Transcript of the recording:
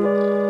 Música